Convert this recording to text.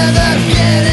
me defiende.